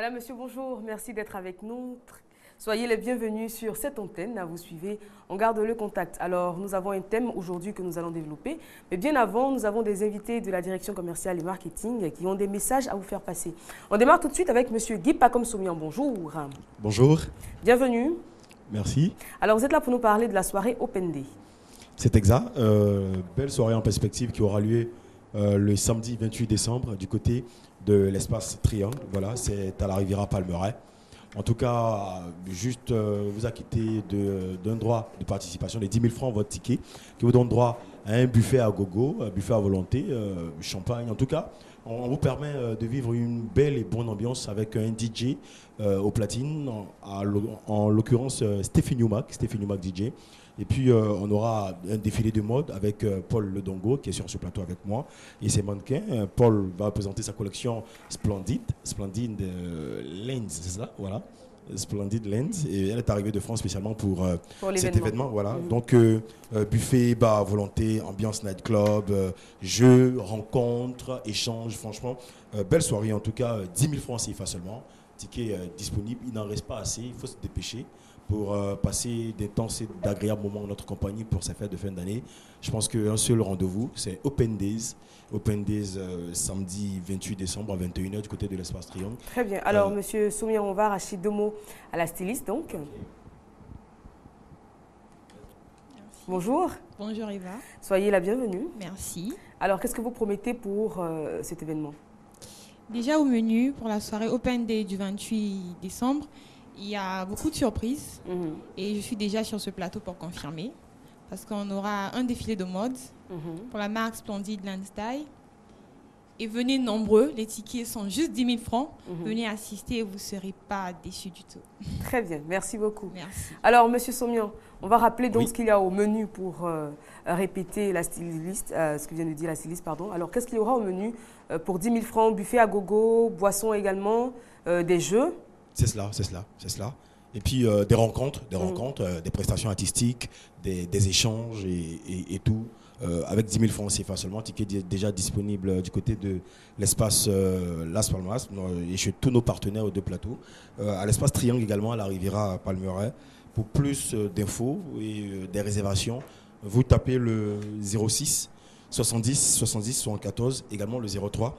Madame, Monsieur, bonjour. Merci d'être avec nous. Soyez les bienvenus sur cette antenne. Vous suivez, on garde le contact. Alors, nous avons un thème aujourd'hui que nous allons développer. Mais bien avant, nous avons des invités de la direction commerciale et marketing qui ont des messages à vous faire passer. On démarre tout de suite avec Monsieur Guy Pacom Soumian. Bonjour. Bonjour. Bienvenue. Merci. Alors, vous êtes là pour nous parler de la soirée Open Day. C'est exact. Euh, belle soirée en perspective qui aura lieu euh, le samedi 28 décembre du côté l'espace Triangle. Voilà, c'est à la Riviera Palmeraie. En tout cas, juste euh, vous acquitter d'un droit de participation de 10 000 francs votre ticket, qui vous donne droit à un buffet à gogo, un buffet à volonté, euh, champagne. En tout cas, on, vous permet euh, de vivre une belle et bonne ambiance avec un DJ au platine, en, en l'occurrence Stéphanie Newmack, Stéphanie Newmack DJ. Et puis, euh, on aura un défilé de mode avec euh, Paul Ledongo, qui est sur ce plateau avec moi, et ses mannequins. Euh, Paul va présenter sa collection Splendid, Splendid Lens, Voilà. Splendid Lens. Et elle est arrivée de France spécialement pour, cet événement. Voilà. Mhm. Donc, buffet, bar volonté, ambiance nightclub, jeux, rencontres, échanges. Franchement, belle soirée en tout cas. 10 000 francs CFA seulement. Ticket disponible. Il n'en reste pas assez. Il faut se dépêcher pour euh, passer d'intenses et d'agréables moments en notre compagnie pour ces fêtes de fin d'année. Je pense qu'un seul rendez-vous, c'est Open Days. Open Days euh, samedi 28 décembre à 21h du côté de l'espace Triangle. Très bien. Alors, euh, Monsieur Soumir, on va arracher deux mots à la styliste, donc. Bonjour. Bonjour Eva. Soyez la bienvenue. Merci. Alors, qu'est-ce que vous promettez pour cet événement? Déjà au menu pour la soirée Open Day du 28 décembre, il y a beaucoup de surprises mhm. et je suis déjà sur ce plateau pour confirmer parce qu'on aura un défilé de mode mhm. pour la marque Splendid Landstyle. Et venez nombreux, les tickets sont juste 10 000 francs. Mhm. Venez assister et vous ne serez pas déçus du tout. Très bien, merci beaucoup. Merci. Alors, Monsieur Somian, on va rappeler donc ce qu'il y a au menu pour euh, répéter la styliste, euh, ce que vient de dire la styliste, pardon. Alors, qu'est-ce qu'il y aura au menu euh, pour 10 000 francs Buffet à gogo, boissons également, des jeux? C'est cela, c'est cela, c'est cela. Et puis euh, des rencontres, des mm. rencontres, euh, des prestations artistiques, des, échanges et, tout. Euh, avec 10 000 francs CFA seulement, ticket déjà disponible du côté de l'espace Las Palmas et chez tous nos partenaires aux deux plateaux. à l'espace Triangle également, à la Riviera Palmeraie. Pour plus d'infos et des réservations, vous tapez le 06 70 70 74, également le 03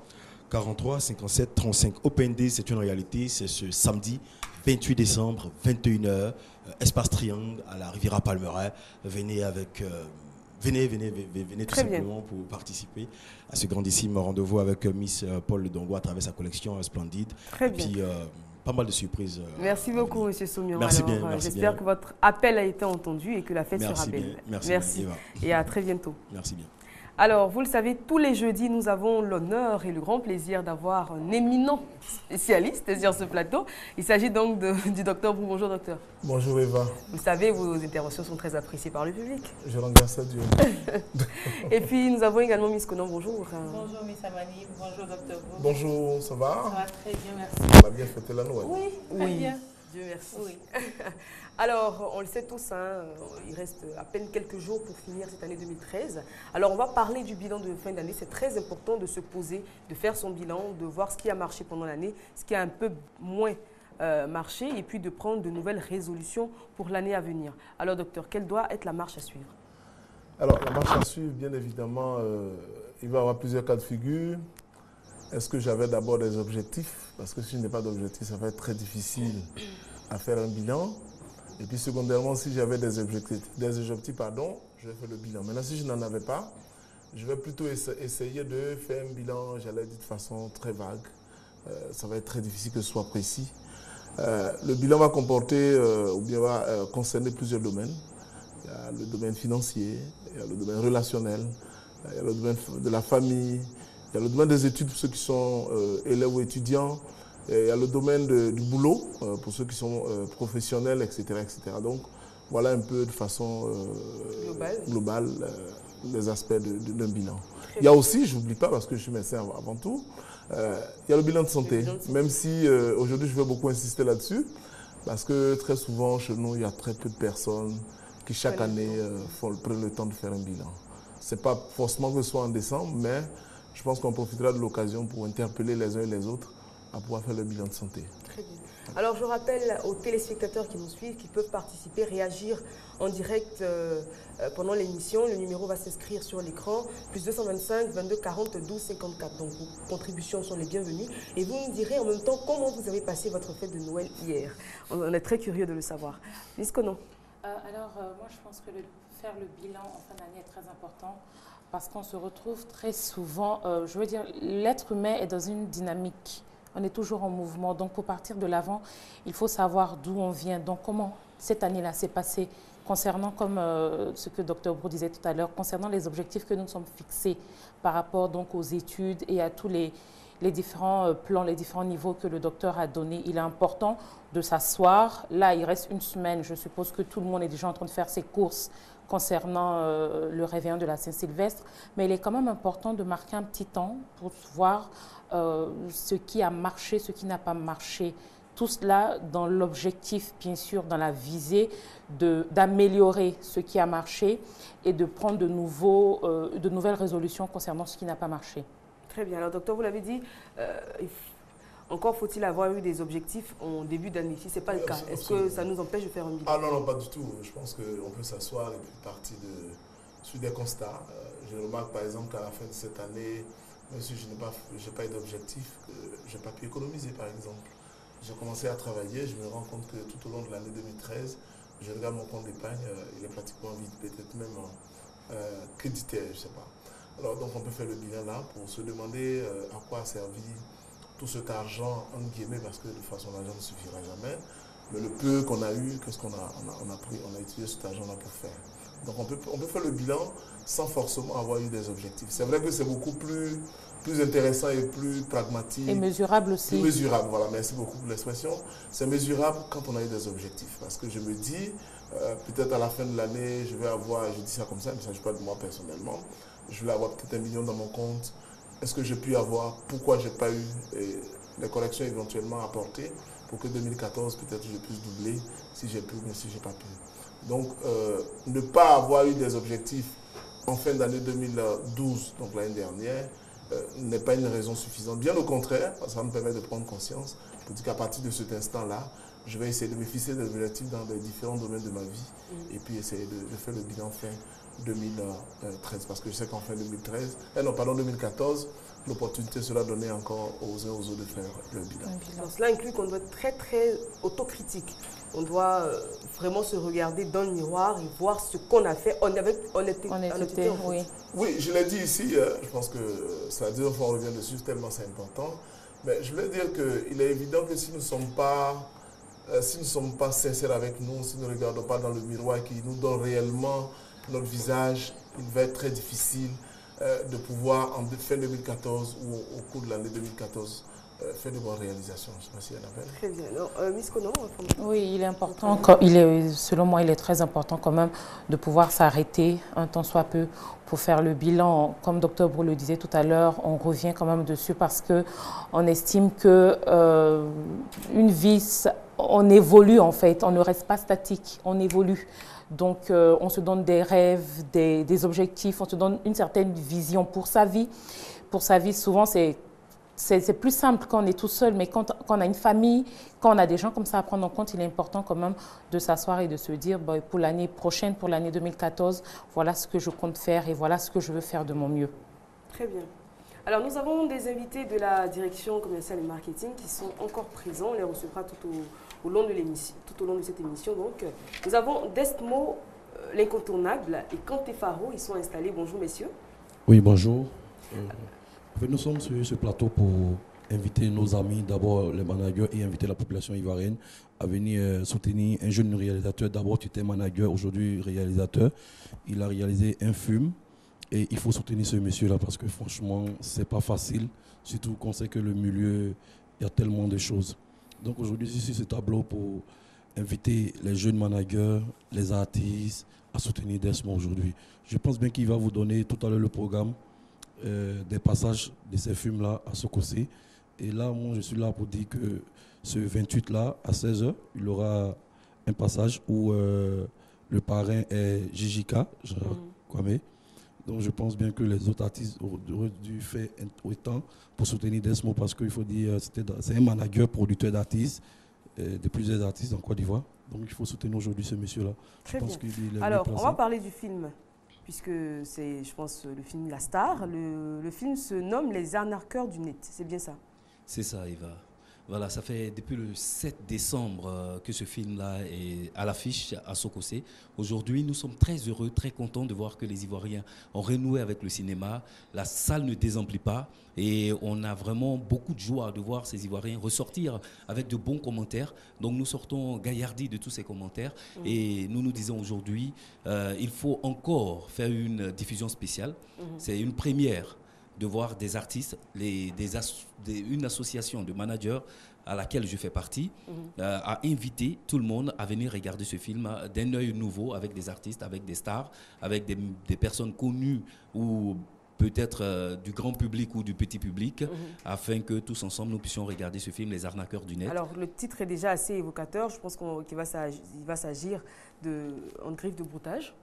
43 57 35. Open Day, c'est une réalité. C'est ce samedi 28 décembre, 21h, euh, espace Triangle à la Riviera Palmeraie. Venez avec. Euh, venez, venez, venez, tout simplement pour participer à ce grandissime rendez-vous avec euh, Miss Paul Dongo à travers sa collection Splendide. Très Et puis, pas mal de surprises. merci beaucoup, Monsieur Soumion. Merci bien. J'espère que votre appel a été entendu et que la fête sera belle. merci. merci. Et à très bientôt. Merci bien. Alors, vous le savez, tous les jeudis, nous avons l'honneur et le grand plaisir d'avoir un éminent spécialiste sur ce plateau. Il s'agit donc du docteur Brou. Bonjour, docteur. Bonjour, Eva. Vous savez, vos interventions sont très appréciées par le public. Je remercie à Dieu. et puis, nous avons également Miss Conan. Bonjour. Bonjour, Miss Amani. Bonjour, docteur Brou. Bonjour, ça va? Ça va très bien, merci. On a bien fêté la Noël. Oui, très oui. bien. Dieu merci. Oui. Alors, on le sait tous, hein, il reste à peine quelques jours pour finir cette année 2013. Alors, on va parler du bilan de fin d'année. C'est très important de se poser, de faire son bilan, de voir ce qui a marché pendant l'année, ce qui a un peu moins euh, marché, et puis de prendre de nouvelles résolutions pour l'année à venir. Alors, docteur, quelle doit être la marche à suivre? Alors, la marche à suivre, bien évidemment, euh, il va y avoir plusieurs cas de figure. Est-ce que j'avais d'abord des objectifs? Parce que si je n'ai pas d'objectifs, ça va être très difficile à faire un bilan. Et puis secondairement, si j'avais des objectifs, des objectifs pardon, je vais faire le bilan. Maintenant, si je n'en avais pas, je vais plutôt essayer de faire un bilan, j'allais dire de façon très vague. Euh, ça va être très difficile que ce soit précis. Euh, le bilan va comporter euh, ou bien va concerner plusieurs domaines. Il y a le domaine financier, il y a le domaine relationnel, il y a le domaine de la famille, il y a le domaine des études pour ceux qui sont euh, élèves ou étudiants. il y a le domaine du boulot euh, pour ceux qui sont euh, professionnels, etc. etc. Donc, voilà un peu de façon globale, les aspects d'un bilan. Il y a aussi, je n'oublie pas parce que je suis médecin avant tout, il y a le bilan de santé. Même si aujourd'hui je veux beaucoup insister là-dessus, parce que très souvent chez nous, il y a très peu de personnes qui chaque année font, prennent le temps de faire un bilan. Ce n'est pas forcément que ce soit en décembre, mais je pense qu'on profitera de l'occasion pour interpeller les uns et les autres à pouvoir faire le bilan de santé. Alors je rappelle aux téléspectateurs qui nous suivent qu'ils peuvent participer, réagir en direct euh, euh, pendant l'émission. Le numéro va s'inscrire sur l'écran, plus 225 22 40 12 54. Donc vos contributions sont les bienvenues. Et vous nous direz en même temps comment vous avez passé votre fête de Noël hier. On est très curieux de le savoir. Est-ce que non Alors moi je pense que faire le bilan en fin d'année est très important parce qu'on se retrouve très souvent, je veux dire, l'être humain est dans une dynamique on est toujours en mouvement. Donc pour partir de l'avant, il faut savoir d'où on vient. Donc comment cette année-là s'est passée concernant, comme euh, ce que Dr Brou disait tout à l'heure, concernant les objectifs que nous sommes fixés par rapport donc aux études et à tous les, les différents euh, plans, les différents niveaux que le docteur a donnés. Il est important de s'asseoir. Là, il reste une semaine. Je suppose que tout le monde est déjà en train de faire ses courses concernant euh, le réveillon de la Saint-Sylvestre. Mais il est quand même important de marquer un petit temps pour voir euh, ce qui a marché, ce qui n'a pas marché. Tout cela dans l'objectif, bien sûr, dans la visée d'améliorer ce qui a marché et de prendre de, nouveaux, de nouvelles résolutions concernant ce qui n'a pas marché. Très bien. Alors, docteur, vous l'avez dit, euh, encore faut-il avoir eu des objectifs en début d'année. Si ce n'est pas le cas, est-ce que ça nous empêche de faire un bilan? Ah non, non, pas du tout. Je pense qu'on peut s'asseoir et puis partir de, sur des constats. je remarque par exemple qu'à la fin de cette année, même si je n'ai pas, pas eu d'objectif, je n'ai pas pu économiser par exemple. J'ai commencé à travailler, je me rends compte que tout au long de l'année 2013, je regarde mon compte d'épargne, euh, il est pratiquement vide, peut-être même euh, créditaire, je ne sais pas. Alors donc on peut faire le bilan là pour se demander euh, à quoi a servi tout cet argent, en guillemets, parce que de toute façon l'argent ne suffira jamais. Mais le peu qu'on a eu, qu'est-ce qu'on a, on a, pris, on a utilisé cet argent-là pour faire. Donc on peut, on peut faire le bilan sans forcément avoir eu des objectifs. C'est vrai que c'est beaucoup plus, plus intéressant et plus pragmatique. Et mesurable aussi. mesurable, voilà, merci beaucoup pour l'expression. C'est mesurable quand on a eu des objectifs. Parce que je me dis, euh, peut-être à la fin de l'année, je vais avoir, je dis ça comme ça, il ne s'agit pas de moi personnellement, je vais avoir peut-être un million dans mon compte. Est-ce que j'ai pu avoir Pourquoi je n'ai pas eu les corrections éventuellement apportées pour que 2014, peut-être, je puisse doubler si j'ai pu ou si je n'ai pas pu. Donc, euh, ne pas avoir eu des objectifs en fin d'année 2012, donc l'année dernière, euh, n'est pas une raison suffisante. Bien au contraire, ça me permet de prendre conscience pour dire qu'à partir de cet instant-là, je vais essayer de me fixer des objectifs dans les différents domaines de ma vie et puis essayer de, faire le bilan fin 2013. Parce que je sais qu'en fin 2013, eh non, pardon, 2014, l'opportunité sera donnée encore aux uns aux autres de faire le bilan. cela inclut qu'on doit être très, très autocritique. On doit euh, vraiment se regarder dans le miroir et voir ce qu'on a fait. On, avait, on était, on oui. Oui, je l'ai dit ici, euh, je pense que ça a deux fois on revient dessus, tellement c'est important. Mais je voulais dire qu'il est évident que si nous ne sommes pas euh, si nous ne sommes pas sincères avec nous, si nous ne regardons pas dans le miroir qui nous donne réellement notre visage, il va être très difficile de pouvoir en fin 2014 ou au cours de l'année 2014 euh, fait de bonnes réalisations. Je sais pas si elle. Très bien. Euh, Miss Kono, Oui, il est important, il est, selon moi, il est très important quand même de pouvoir s'arrêter un temps soit peu pour faire le bilan. Comme Dr Brou le disait tout à l'heure, on revient quand même dessus parce que on estime que euh, une vie, on évolue en fait, on ne reste pas statique, on évolue. Donc, on se donne des rêves, des, objectifs, on se donne une certaine vision pour sa vie. Pour sa vie, souvent, c'est c'est plus simple quand on est tout seul, mais quand, on a une famille, quand on a des gens comme ça à prendre en compte, il est important quand même de s'asseoir et de se dire, pour l'année prochaine, pour l'année 2014, voilà ce que je compte faire et voilà ce que je veux faire de mon mieux. Très bien. Alors, nous avons des invités de la direction commerciale et marketing qui sont encore présents. On les recevra tout au, tout au long de cette émission. Donc, nous avons Destmo, euh, l'incontournable, et Kanté Faro. Ils sont installés. Bonjour, messieurs. Oui, bonjour. Euh, nous sommes sur ce plateau pour inviter nos amis, d'abord les managers et inviter la population ivoirienne à venir euh, soutenir un jeune réalisateur. D'abord, tu étais manager, aujourd'hui réalisateur. Il a réalisé un film et il faut soutenir ce monsieur-là parce que franchement, c'est pas facile. Surtout qu'on sait que le milieu, il y a tellement de choses. Donc aujourd'hui, ici, ce tableau pour inviter les jeunes managers, les artistes à soutenir Desmond aujourd'hui. Je pense bien qu'il va vous donner tout à l'heure le programme euh, des passages de ces films-là à Sokosé. Et là, moi, je suis là pour dire que ce 28-là, à 16h, il y aura un passage où euh, le parrain est Jijika, je mm. Donc je pense bien que les autres artistes auraient dû faire autant pour soutenir Desmo parce qu'il faut dire c'est un manager, producteur d'artistes. de plusieurs artistes en Côte d'Ivoire. Donc il faut soutenir aujourd'hui ce monsieur-là. Très bien. Alors, on va parler du film, puisque c'est, je pense, le film La Star. Le, le film se nomme Les arnaqueurs du net. C'est bien ça? C'est ça, Eva. Voilà, ça fait depuis le 7 décembre euh, que ce film-là est à l'affiche à Sokosé. Aujourd'hui, nous sommes très heureux, très contents de voir que les Ivoiriens ont renoué avec le cinéma. La salle ne désemplit pas et on a vraiment beaucoup de joie de voir ces Ivoiriens ressortir avec de bons commentaires. Donc nous sortons gaillardis de tous ces commentaires mmh. et nous nous disons aujourd'hui, euh, il faut encore faire une diffusion spéciale. Mmh. C'est une première de voir des artistes, les, des, une association de managers à laquelle je fais partie, mhm. euh, a invité tout le monde à venir regarder ce film d'un œil nouveau avec des artistes, avec des stars, avec des, personnes connues ou peut-être euh, du grand public ou du petit public, mhm. afin que tous ensemble nous puissions regarder ce film, Les arnaqueurs du net. Alors le titre est déjà assez évocateur, je pense qu'il va s'agir en griffe de broutage.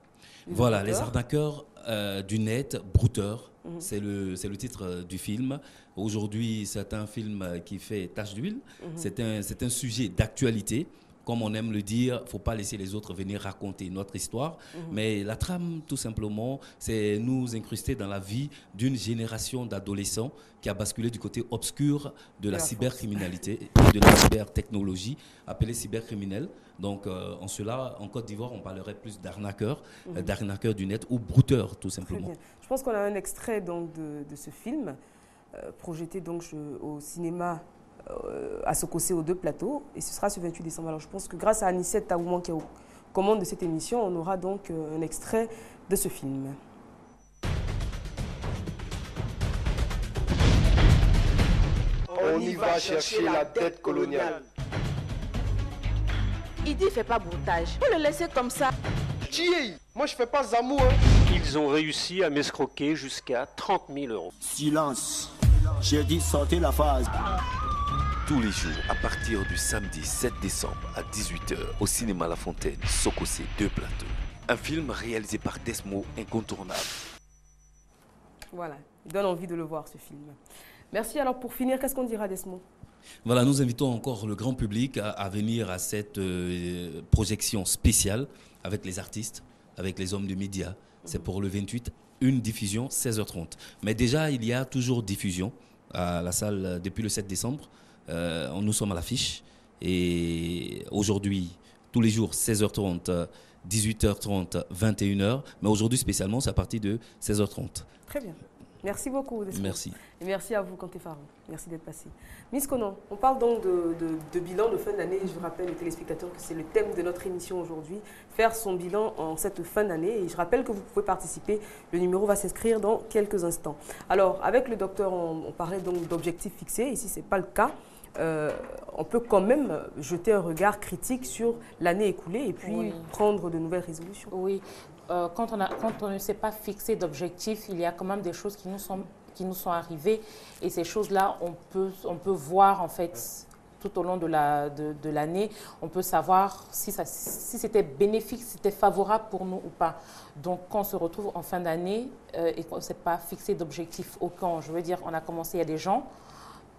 Voilà, Les arnaqueurs euh, du net, brouteurs, mhm. c'est le, le titre euh, du film. Aujourd'hui, c'est un film euh, qui fait tache d'huile. Mhm. C'est un, un sujet d'actualité comme on aime le dire, faut pas laisser les autres venir raconter notre histoire. Mhm. Mais la trame, tout simplement, c'est nous incruster dans la vie d'une génération d'adolescents qui a basculé du côté obscur de la, cybercriminalité et de la cybertechnologie, appelée cybercriminelle. Donc, euh, en cela, en Côte d'Ivoire, on parlerait plus d'arnaqueurs, mhm. euh, d'arnaqueurs du net ou brouteurs, tout simplement. Je pense qu'on a un extrait donc, de, ce film, euh, projeté donc, au cinéma à Sokosé aux deux plateaux, et ce sera ce 28 décembre. Alors, je pense que grâce à Anissette Taouman qui est aux commandes de cette émission, on aura donc un extrait de ce film. On y va chercher la dette coloniale. Il dit fait pas broutage. Faut le laisser comme ça. Tiens, moi je fais pas amour. Hein. Ils ont réussi à m'escroquer jusqu'à 30 000 euros. Silence. J'ai dit sortez la phase. Tous les jours, à partir du samedi 7 décembre à 18h, au cinéma La Fontaine, Sokosé, deux plateaux. Un film réalisé par Desmo, incontournable. Voilà, il donne envie de le voir ce film. Merci. Alors pour finir, qu'est-ce qu'on dira Desmo? Voilà, nous invitons encore le grand public à, venir à cette euh, projection spéciale avec les artistes, avec les hommes de médias. C'est pour le 28, une diffusion, 16h30. Mais déjà, il y a toujours diffusion à la salle depuis le 7 décembre. Euh, nous sommes à l'affiche. Et aujourd'hui, tous les jours, 16h30, 18h30, 21h. Mais aujourd'hui, spécialement, c'est à partir de 16h30. Très bien. Merci beaucoup. Merci. Et merci à vous, Kanté Faron. Merci d'être passé. Miss Conan, on parle donc de, bilan de fin d'année. Je rappelle aux téléspectateurs que c'est le thème de notre émission aujourd'hui, faire son bilan en cette fin d'année. Et je rappelle que vous pouvez participer. Le numéro va s'inscrire dans quelques instants. Alors, avec le docteur, on, parlait donc d'objectifs fixés. Ici, ce n'est pas le cas. Euh, on peut quand même jeter un regard critique sur l'année écoulée et puis prendre de nouvelles résolutions. Oui, euh, quand, on a, quand on ne s'est pas fixé d'objectifs, il y a quand même des choses qui nous sont, qui nous sont arrivées. Et ces choses-là, on peut, on peut voir en fait tout au long de l'année, de, de on peut savoir si, ça, si c'était bénéfique, si c'était favorable pour nous ou pas. Donc, quand on se retrouve en fin d'année euh, et qu'on ne s'est pas fixé d'objectif aucun, je veux dire, on a commencé, il y a des gens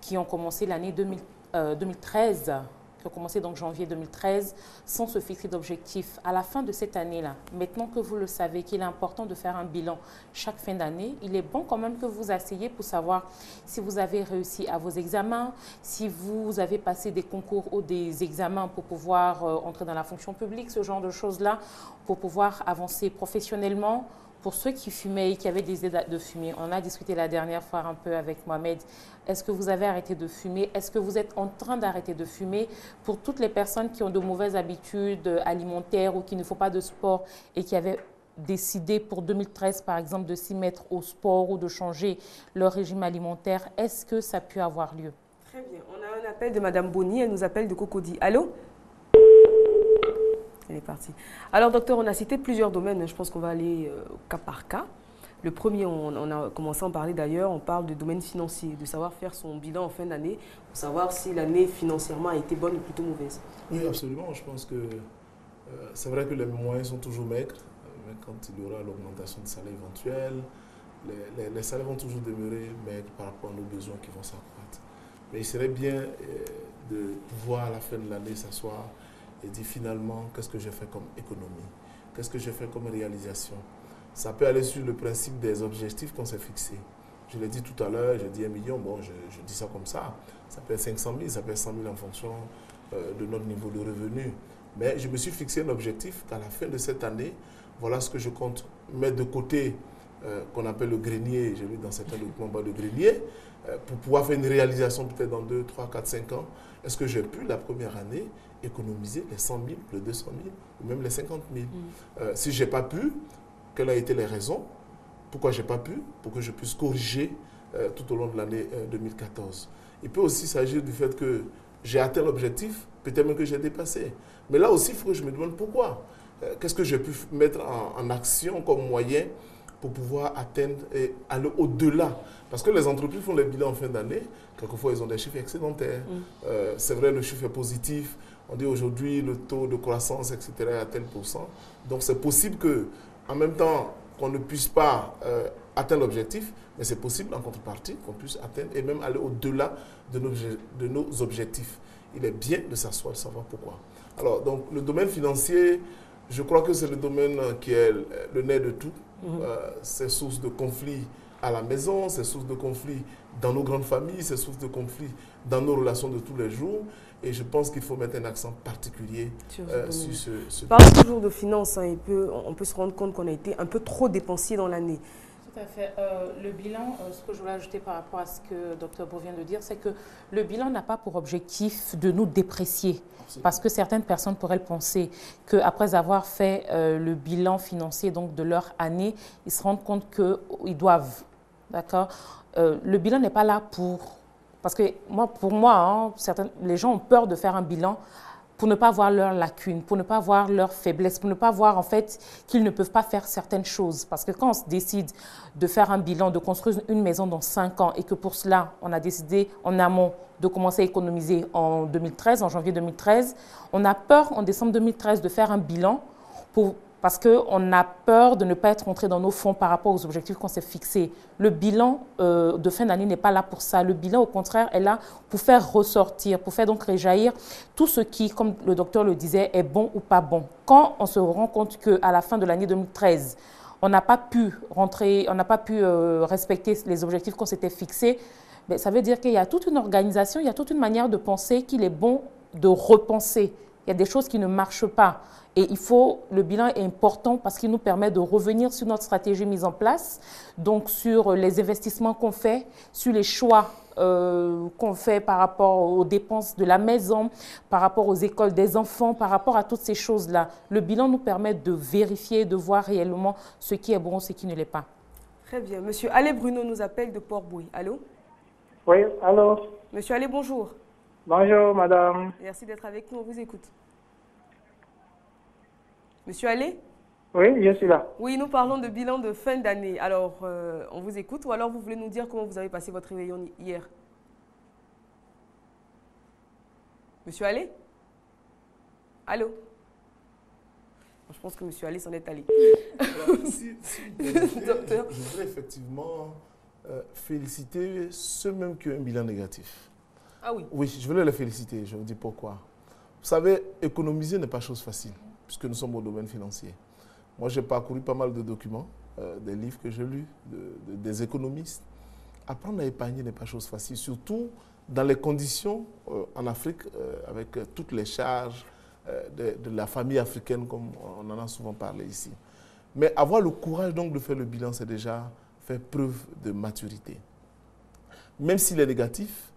qui ont commencé l'année 2013 qui ont commencé donc janvier 2013, sans se fixer d'objectifs. À la fin de cette année-là, maintenant que vous le savez qu'il est important de faire un bilan chaque fin d'année, il est bon quand même que vous asseyez pour savoir si vous avez réussi à vos examens, si vous avez passé des concours ou des examens pour pouvoir euh, entrer dans la fonction publique, ce genre de choses-là, pour pouvoir avancer professionnellement pour ceux qui fumaient et qui avaient des idées de fumer, on a discuté la dernière fois un peu avec Mohamed. Est-ce que vous avez arrêté de fumer? Est-ce que vous êtes en train d'arrêter de fumer? Pour toutes les personnes qui ont de mauvaises habitudes alimentaires ou qui ne font pas de sport et qui avaient décidé pour 2013, par exemple, de s'y mettre au sport ou de changer leur régime alimentaire, est-ce que ça pu avoir lieu? Très bien. On a un appel de Madame Bonny. Elle nous appelle de Cocody. Allô? Elle est partie. Alors, docteur, on a cité plusieurs domaines. Je pense qu'on va aller euh, cas par cas. Le premier, on, a commencé à en parler d'ailleurs, on parle de domaine financier, de savoir faire son bilan en fin d'année, pour savoir si l'année financièrement a été bonne ou plutôt mauvaise. Oui, absolument. Je pense que euh, c'est vrai que les moyens sont toujours maigres, mais quand il y aura l'augmentation de salaire éventuelle, les, les, salaires vont toujours demeurer maigres par rapport à nos besoins qui vont s'accroître. Mais il serait bien euh, de pouvoir à la fin de l'année s'asseoir et dire finalement qu'est-ce que j'ai fait comme économie, qu'est-ce que j'ai fait comme réalisation? Ça peut aller sur le principe des objectifs qu'on s'est fixés. Je l'ai dit tout à l'heure, j'ai dit un million, bon, je, dis ça comme ça. Ça peut être 500 000, ça peut être 100 000 en fonction euh, de notre niveau de revenu. Mais je me suis fixé un objectif qu'à la fin de cette année, voilà ce que je compte mettre de côté, euh, qu'on appelle le grenier, j'ai lu dans certains documents de grenier, euh, pour pouvoir faire une réalisation peut-être dans 2, 3, 4, 5 ans. Est-ce que j'ai pu, la première année, économiser les 100 000, les 200 000 ou même les 50 000 mm. Si je n'ai pas pu, quelles ont été les raisons? Pourquoi je n'ai pas pu? Pour que je puisse corriger tout au long de l'année 2014. Il peut aussi s'agir du fait que j'ai atteint l'objectif, peut-être même que j'ai dépassé. Mais là aussi, il faut que je me demande pourquoi. Euh, qu'est-ce que j'ai pu mettre en, action comme moyen pour pouvoir atteindre et aller au-delà? Parce que les entreprises font les bilans en fin d'année. Quelquefois, ils ont des chiffres excédentaires. Mm. Euh, c'est vrai, le chiffre est positif. On dit aujourd'hui le taux de croissance, etc., est à tel pourcent. Donc, c'est possible que, en même temps, qu'on ne puisse pas euh, atteindre l'objectif, mais c'est possible en contrepartie qu'on puisse atteindre et même aller au-delà de nos, de nos objectifs. Il est bien de s'asseoir, de savoir pourquoi. Alors, donc, le domaine financier, je crois que c'est le domaine qui est le nez de tout. Mhm. Euh, c'est source de conflits à la maison, c'est source de conflits dans nos grandes familles, c'est source de conflits dans nos relations de tous les jours. Et je pense qu'il faut mettre un accent particulier sur, euh, ce, ce, Parle toujours de finances, hein, on peut se rendre compte qu'on a été un peu trop dépensier dans l'année. Tout à fait. Euh, le bilan, euh, ce que je voulais ajouter par rapport à ce que le docteur Beau vient de dire, c'est que le bilan n'a pas pour objectif de nous déprécier. Parce que certaines personnes pourraient penser qu'après avoir fait euh, le bilan financier donc de leur année, ils se rendent compte qu'ils doivent. D'accord? Le bilan n'est pas là pour. Parce que moi, pour moi, hein, les gens ont peur de faire un bilan pour ne pas voir leurs lacunes, pour ne pas voir leurs faiblesses, pour ne pas voir en fait qu'ils ne peuvent pas faire certaines choses. Parce que quand on se décide de faire un bilan, de construire une maison dans cinq ans et que pour cela, on a décidé en amont de commencer à économiser en 2013, en janvier 2013, on a peur en décembre 2013 de faire un bilan pour parce qu'on a peur de ne pas être rentré dans nos fonds par rapport aux objectifs qu'on s'est fixés. Le bilan euh, de fin d'année n'est pas là pour ça. Le bilan, au contraire, est là pour faire ressortir, pour faire donc réjaillir tout ce qui, comme le docteur le disait, est bon ou pas bon. Quand on se rend compte qu'à la fin de l'année 2013, on n'a pas pu rentrer, on n'a pas pu euh, respecter les objectifs qu'on s'était fixés, ben, ça veut dire qu'il y a toute une organisation, il y a toute une manière de penser qu'il est bon de repenser. Il y a des choses qui ne marchent pas. Et il faut, le bilan est important parce qu'il nous permet de revenir sur notre stratégie mise en place, donc sur les investissements qu'on fait, sur les choix euh, qu'on fait par rapport aux dépenses de la maison, par rapport aux écoles des enfants, par rapport à toutes ces choses-là. Le bilan nous permet de vérifier, de voir réellement ce qui est bon, ce qui ne l'est pas. Très bien. Monsieur Allé Bruno nous appelle de Port-Bouy. Allô? Oui, allô? Monsieur Allé, bonjour. Bonjour, madame. Merci d'être avec nous. On vous écoute. Monsieur Allé Oui, je suis là. Oui, nous parlons de bilan de fin d'année. Alors, euh, on vous écoute ou alors vous voulez nous dire comment vous avez passé votre réveillon hier? Monsieur Allé Allô? Je pense que Monsieur Allé s'en est allé. Docteur. Je voudrais effectivement euh, féliciter ceux même qui ont un bilan négatif. Ah oui je voulais les féliciter. Je vous dis pourquoi. Vous savez, économiser n'est pas chose facile puisque nous sommes au domaine financier. Moi, j'ai parcouru pas mal de documents, euh, des livres que j'ai lus, des économistes. Apprendre à épargner n'est pas chose facile, surtout dans les conditions euh, en Afrique, euh, avec toutes les charges de, de, la famille africaine, comme on en a souvent parlé ici. Mais avoir le courage donc de faire le bilan, c'est déjà faire preuve de maturité. Même s'il est négatif,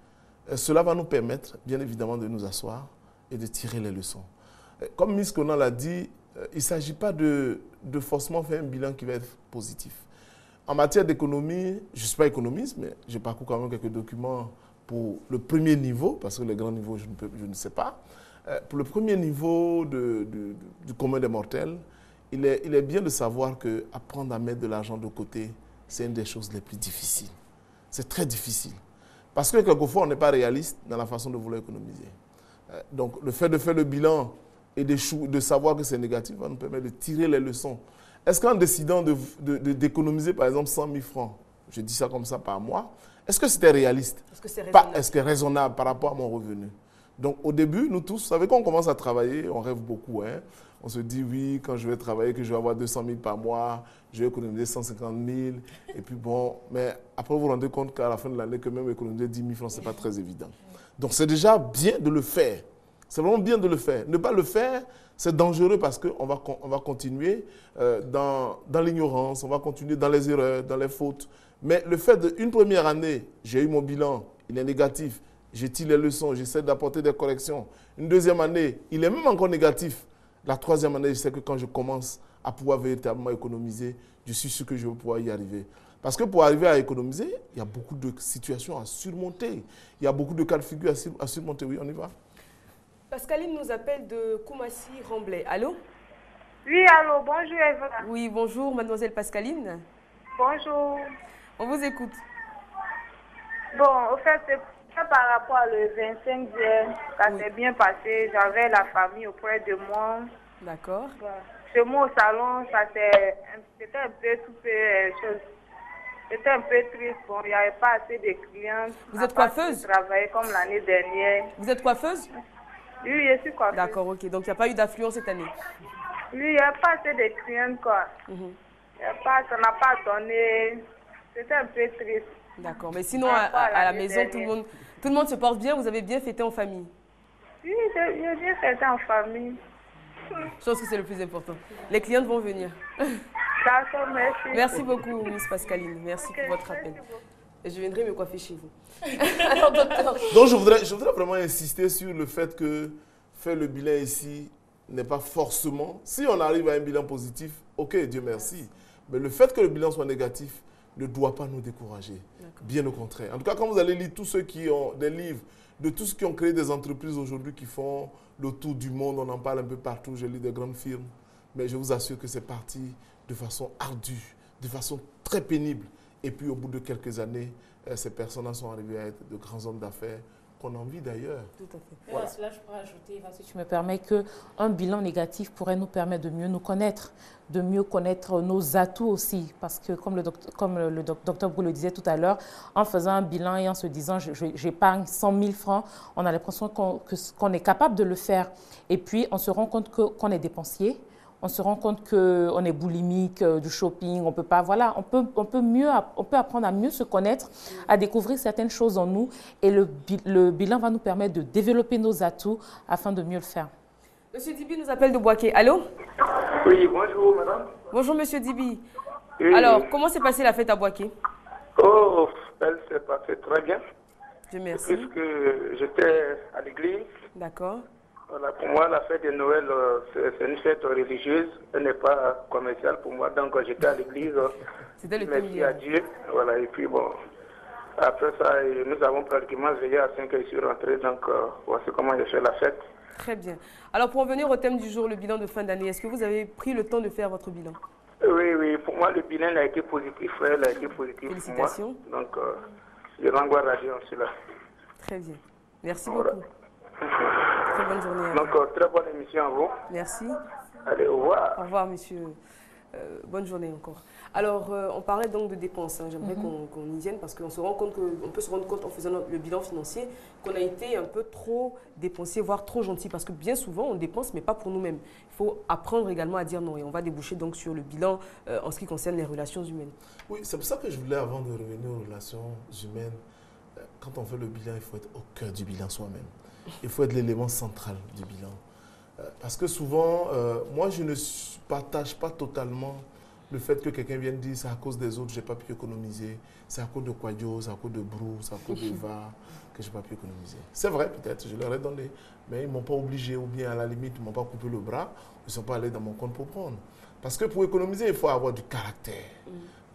cela va nous permettre, bien évidemment, de nous asseoir et de tirer les leçons. Comme Miss Conan l'a dit, euh, il ne s'agit pas de, forcément faire un bilan qui va être positif. En matière d'économie, je ne suis pas économiste, mais j'ai parcouru quand même quelques documents pour le premier niveau, parce que les grands niveaux, je ne, je ne sais pas. Euh, pour le premier niveau du commun des mortels, il est, il est bien de savoir qu'apprendre à mettre de l'argent de côté, c'est une des choses les plus difficiles. C'est très difficile. Parce que quelquefois, on n'est pas réaliste dans la façon de vouloir économiser. Euh, donc, le fait de faire le bilan et de, de savoir que c'est négatif va nous permettre de tirer les leçons. Est-ce qu'en décidant d'économiser, de, par exemple, 100 000 francs, je dis ça comme ça par mois, est-ce que c'était réaliste? Est-ce que c'est raisonnable? est-ce que raisonnable par rapport à mon revenu? Donc au début, nous tous, vous savez, quand on commence à travailler, on rêve beaucoup. Hein? On se dit, oui, quand je vais travailler, que je vais avoir 200 000 par mois, je vais économiser 150 000. Et puis bon, mais après, vous vous rendez compte qu'à la fin de l'année, que même économiser 10 000 francs, ce n'est pas très évident. Donc c'est déjà bien de le faire. C'est vraiment bien de le faire. Ne pas le faire, c'est dangereux parce qu'on va, on continuer euh, dans, dans l'ignorance, on va continuer dans les erreurs, dans les fautes. Mais le fait d'une première année, j'ai eu mon bilan, il est négatif, j'ai tiré les leçons, j'essaie d'apporter des corrections. Une deuxième année, il est même encore négatif. La troisième année, je sais que quand je commence à pouvoir véritablement économiser, je suis sûr que je vais pouvoir y arriver. Parce que pour arriver à économiser, il y a beaucoup de situations à surmonter. Il y a beaucoup de cas de figure à sur- à surmonter. Oui, on y va. Pascaline nous appelle de Koumassi Ramblay. Allô? Oui, allô, bonjour Eva. Oui, bonjour, mademoiselle Pascaline. Bonjour. On vous écoute. Bon, au fait, par rapport au 25 juin, ça s'est bien passé. J'avais la famille auprès de moi. D'accord. Bon, chez moi au salon, ça s'est- c'était un peu tout peu euh. C'était un peu triste. Bon, il n'y avait pas assez de clients. Vous À êtes coiffeuse? travailler comme l'année dernière. Vous êtes coiffeuse? Oui, je suis coiffeuse. D'accord, ok. Donc il n'y a pas eu d'affluence cette année? Oui, il n'y a pas assez de clients, quoi. Il y a pas, ça n'a pas donné. C'était un peu triste. D'accord. Mais sinon, à, à- à à la maison, tout le, monde, tout le monde se porte bien. Vous avez bien fêté en famille. Oui, j'ai bien ça en famille. Je pense que c'est le plus important. Les clientes vont venir. D'accord, merci. Merci beaucoup, Miss Pascaline. Merci pour votre appel. Et je viendrai me coiffer chez vous. Alors, docteur. Donc je voudrais, je voudrais vraiment insister sur le fait que faire le bilan ici n'est pas forcément... Si on arrive à un bilan positif, ok, Dieu merci. Mais le fait que le bilan soit négatif ne doit pas nous décourager. Bien au contraire. En tout cas, quand vous allez lire tous ceux qui ont des livres, de tous ceux qui ont créé des entreprises aujourd'hui qui font le tour du monde, on en parle un peu partout, je lis des grandes firmes, mais je vous assure que c'est parti de façon ardue, de façon très pénible. Et puis au bout de quelques années, euh, ces personnes-là sont arrivées à être de grands hommes d'affaires qu'on envie d'ailleurs. Tout à fait. Et à cela, je pourrais ajouter, si tu me permets, qu'un bilan négatif pourrait nous permettre de mieux nous connaître, de mieux connaître nos atouts aussi. Parce que, comme le, doct- comme le doc- docteur Brou le disait tout à l'heure, en faisant un bilan et en se disant j'épargne 100 000 francs, on a l'impression qu'on que- qu'on est capable de le faire. Et puis, on se rend compte que- qu'on est dépensier. On se rend compte qu'on est boulimique euh, du shopping, on peut pas, voilà, on peut, on peut mieux, app- on peut apprendre à mieux se connaître, à découvrir certaines choses en nous, et le, bi- le bilan va nous permettre de développer nos atouts afin de mieux le faire. Monsieur Dibi nous appelle de Boaké. Allô? Oui, bonjour madame. Bonjour, monsieur Dibi. Oui. Alors, comment s'est passée la fête à Boaké? Oh, elle s'est passée très bien. Dieu merci. Puisque j'étais à l'église. D'accord. Voilà, pour moi, la fête de Noël, euh, c'est une fête religieuse. Elle n'est pas commerciale pour moi. Donc, euh, j'étais à l'église. euh, C'était le Merci à. Dieu. Voilà, et puis bon. Après ça, euh, nous avons pratiquement veillé à 5 heures, je suis rentré. Donc, euh, voici comment j'ai fait la fête. Très bien. Alors, pour en venir au thème du jour, le bilan de fin d'année, est-ce que vous avez pris le temps de faire votre bilan? Oui, oui, pour moi, le bilan il a été positif. Il a été positif Félicitations. pour moi. Donc, je rends gloire à Dieu en cela. Très bien. Merci Voilà. beaucoup. Très bonne journée. à vous. Donc, très bonne émission à vous. Merci. Allez, au revoir. Au revoir, monsieur. Euh, bonne journée encore. Alors, euh, on parlait donc de dépenses. hein. J'aimerais Mhm. qu'on qu'on y vienne parce qu'on se rend compte que- on peut se rendre compte en faisant le bilan financier qu'on a été un peu trop dépensier, voire trop gentil. Parce que bien souvent, on dépense, mais pas pour nous-mêmes. Il faut apprendre également à dire non. Et on va déboucher donc sur le bilan euh, en ce qui concerne les relations humaines. Oui, c'est pour ça que je voulais, avant de revenir aux relations humaines, quand on fait le bilan, il faut être au cœur du bilan soi-même. Il faut être l'élément central du bilan. Euh, Parce que souvent, euh, moi, je ne partage pas totalement le fait que quelqu'un vienne dire c'est à cause des autres, je n'ai pas pu économiser, c'est à cause de Quadio, c'est à cause de Brou, c'est à cause d'Eva que je n'ai pas pu économiser. C'est vrai, peut-être, je leur ai donné, mais ils ne m'ont pas obligé, ou bien à la limite, ils ne m'ont pas coupé le bras, ils ne sont pas allés dans mon compte pour prendre. Parce que pour économiser, il faut avoir du caractère.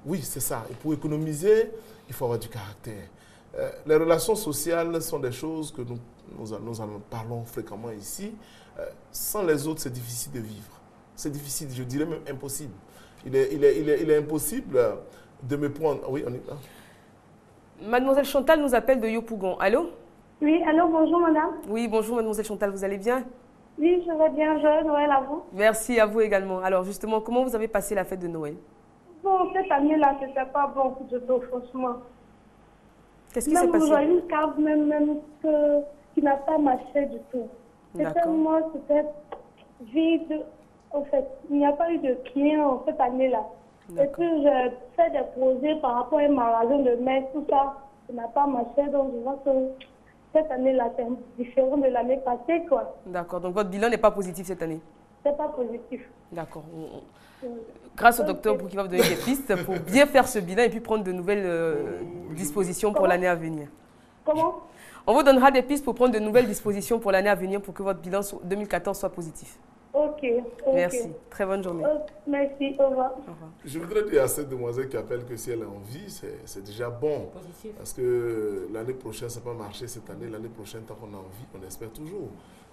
Oui, c'est ça. Et pour économiser, il faut avoir du caractère. Euh, les relations sociales sont des choses que nous, nous, en- nous en parlons fréquemment ici. Euh, sans les autres, c'est difficile de vivre. C'est difficile, je dirais même impossible. Il est, il est, il est, il est impossible euh, de me prendre. Oui, on est là. Mademoiselle Chantal nous appelle de Yopougon. Allô? Oui, allô, bonjour madame. Oui, bonjour Mademoiselle Chantal, vous allez bien? Oui, je vais bien, joyeux Noël à vous. Merci à vous également. Alors justement, comment vous avez passé la fête de Noël? Bon, cette année-là, c'était pas bon du tout, franchement. Qu'est-ce qui s'est passé Même une cave, même, même que, qui n'a pas marché du tout. C'était moi, c'était vide. En fait, il n'y a pas eu de clients cette année-là. Et puis, j'ai fait des projets par rapport à un magasin de mai, tout ça. Ça n'a pas marché, donc je vois que cette année-là, c'est différent de l'année passée, quoi. D'accord, donc votre bilan n'est pas positif cette année? C'est pas positif. D'accord. Grâce au docteur pour qu'il va vous donner des pistes pour bien faire ce bilan et puis prendre de nouvelles euh, dispositions pour l'année à venir. Comment? On vous donnera des pistes pour prendre de nouvelles dispositions pour l'année à venir pour que votre bilan so- 2014 soit positif. Ok. ok. Merci. Très bonne journée. Oh, merci, au revoir. Je voudrais dire à cette demoiselle qui appelle que si elle a envie, c'est déjà bon. Parce que l'année prochaine, ça n'a pas marché cette année. L'année prochaine, tant qu'on a envie, on espère toujours.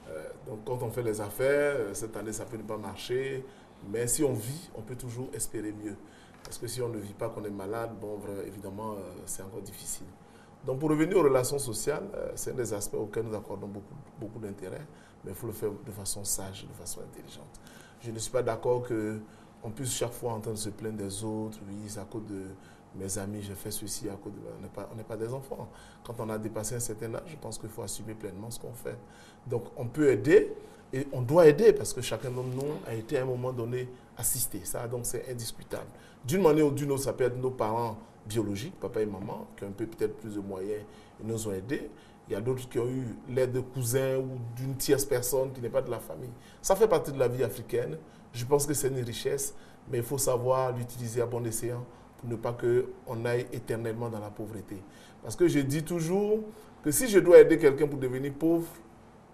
Euh, donc quand on fait les affaires, euh, cette année, ça peut ne pas marcher. Mais si on vit, on peut toujours espérer mieux. Parce que si on ne vit pas, qu'on est malade, bon, évidemment, euh, c'est encore difficile. Donc pour revenir aux relations sociales, euh, c'est un des aspects auxquels nous accordons beaucoup, beaucoup d'intérêt, mais il faut le faire de façon sage, de façon intelligente. Je ne suis pas d'accord qu'on puisse chaque fois entendre se plaindre des autres, oui, c'est à cause de mes amis, j'ai fait ceci, à cause de... On on n'est pas des enfants. Quand on a dépassé un certain âge, je pense qu'il faut assumer pleinement ce qu'on fait. Donc on peut aider, et on doit aider, parce que chacun d'entre nous a été à un moment donné assisté. Ça, donc c'est indiscutable. D'une manière ou d'une autre, ça peut être nos parents biologiques, papa et maman, qui ont un peu peut-être plus de moyens et nous ont aidés. Il y a d'autres qui ont eu l'aide de cousins ou d'une tierce personne qui n'est pas de la famille. Ça fait partie de la vie africaine. Je pense que c'est une richesse, mais il faut savoir l'utiliser à bon escient pour ne pas qu'on aille éternellement dans la pauvreté. Parce que je dis toujours que si je dois aider quelqu'un pour devenir pauvre,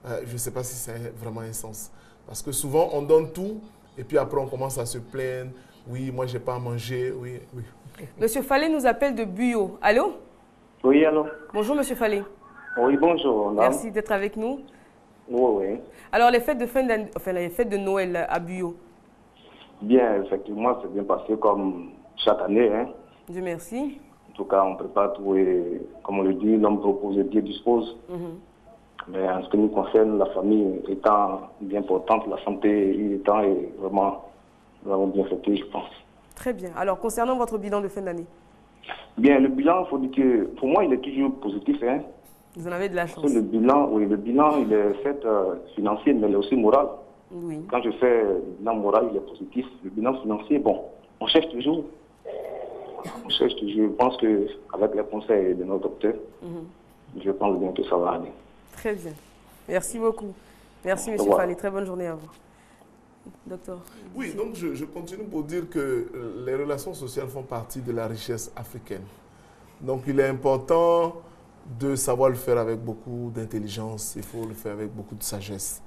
euh, je ne sais pas si c'est vraiment un sens. Parce que souvent, on donne tout et puis après, on commence à se plaindre. Oui, moi, je n'ai pas à manger. Oui, oui. Monsieur Fallet nous appelle de Buyo. Allô? Oui, allô? Bonjour, monsieur Fallet. Oui, bonjour. madame. Merci d'être avec nous. Oui, oui. Alors, les fêtes de, fin d'année- enfin, les fêtes de Noël à Buyo, Bien, effectivement, c'est bien passé comme chaque année. Hein. Dieu merci. En tout cas, on ne peut pas trouver, comme on le dit, l'homme propose et Dieu dispose. Mhm. Mais en ce qui nous concerne, la famille étant bien importante, la santé étant, vraiment, nous avons bien fêté, je pense. Très bien. Alors, concernant votre bilan de fin d'année, Bien, le bilan, il faut dire que pour moi, il est toujours positif. Hein. vous en avez de la chance. Le bilan, oui, le bilan, il est fait euh, financier, mais il est aussi moral. Oui. Quand je fais le bilan moral, il est positif. Le bilan financier, bon, on cherche toujours. On cherche toujours. Je pense qu'avec les conseils de nos docteurs, Mhm. je pense bien que ça va aller. Très bien. Merci beaucoup. Merci, monsieur revoir. Fallet. Très bonne journée à vous. Docteur. Oui, donc je, je continue pour dire que euh, les relations sociales font partie de la richesse africaine. Donc il est important de savoir le faire avec beaucoup d'intelligence, il faut le faire avec beaucoup de sagesse.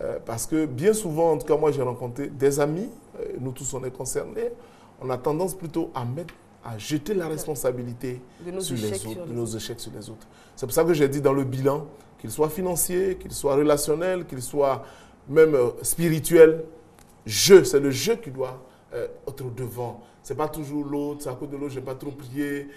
Euh, parce que bien souvent, en tout cas moi j'ai rencontré des amis, euh, nous tous on est concernés, on a tendance plutôt à mettre à jeter la responsabilité De nos sur échecs les sur autres, les de nos échecs sur les autres. C'est pour ça que j'ai dit dans le bilan, qu'il soit financier, qu'il soit relationnel, qu'il soit même euh, spirituel, je, c'est le je qui doit euh, être devant. C'est pas toujours l'autre, c'est à cause de l'autre, j'ai pas trop prié,